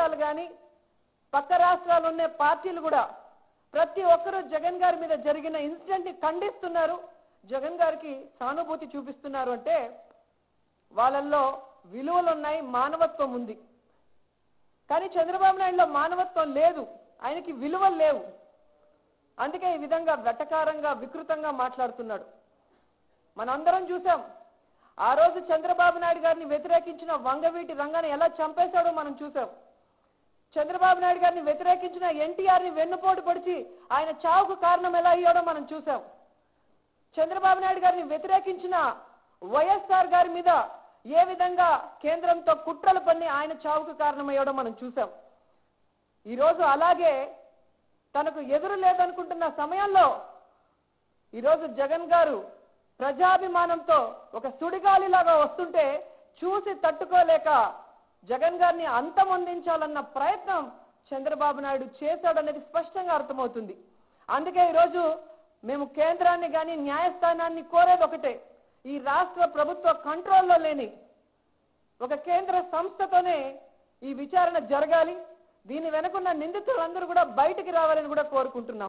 దేశాలు కానీ పక్క రాష్ట్రాలు ఉన్న పార్టీలు కూడా ప్రతి ఒక్కరూ జగన్ గారి మీద జరిగిన ఇన్సిడెంట్ని ఖండిస్తున్నారు. జగన్ గారికి సానుభూతి చూపిస్తున్నారు అంటే వాళ్ళల్లో విలువలు ఉన్నాయి మానవత్వం ఉంది. కానీ చంద్రబాబు నాయుడులో మానవత్వం లేదు. ఆయనకి విలువలు లేవు. అందుకే ఈ విధంగా వెటకారంగా వికృతంగా మాట్లాడుతున్నాడు. మనందరం చూసాం ఆ రోజు చంద్రబాబు నాయుడు గారిని వ్యతిరేకించిన వంగవీటి రంగాన్ని ఎలా చంపేశాడో మనం చూసాం చంద్రబాబు నాయుడు గారిని వ్యతిరేకించిన ఎన్టీఆర్ని వెన్నుపోటు పొడిచి ఆయన చావుకు కారణం ఎలా అయ్యాడో మనం చూసాం చంద్రబాబు నాయుడు గారిని వ్యతిరేకించిన వైఎస్ఆర్ గారి మీద ఏ విధంగా కేంద్రంతో కుట్రలు పన్ని ఆయన చావుకు కారణమయ్యాడో మనం చూసాం ఈరోజు అలాగే తనకు ఎదురు లేదనుకుంటున్న సమయంలో ఈరోజు జగన్ గారు ప్రజాభిమానంతో ఒక సుడిగాలిలాగా వస్తుంటే చూసి తట్టుకోలేక జగన్ గారిని అంతమొందించాలన్న ప్రయత్నం చంద్రబాబు నాయుడు చేశాడనేది స్పష్టంగా అర్థమవుతుంది. అందుకే ఈరోజు మేము కేంద్రాన్ని కానీ న్యాయస్థానాన్ని కోరేది ఒకటే. ఈ రాష్ట్ర ప్రభుత్వ కంట్రోల్లో లేని ఒక కేంద్ర సంస్థతోనే ఈ విచారణ జరగాలి. దీని వెనుకున్న నిందితులందరూ కూడా బయటికి రావాలని కూడా కోరుకుంటున్నాం.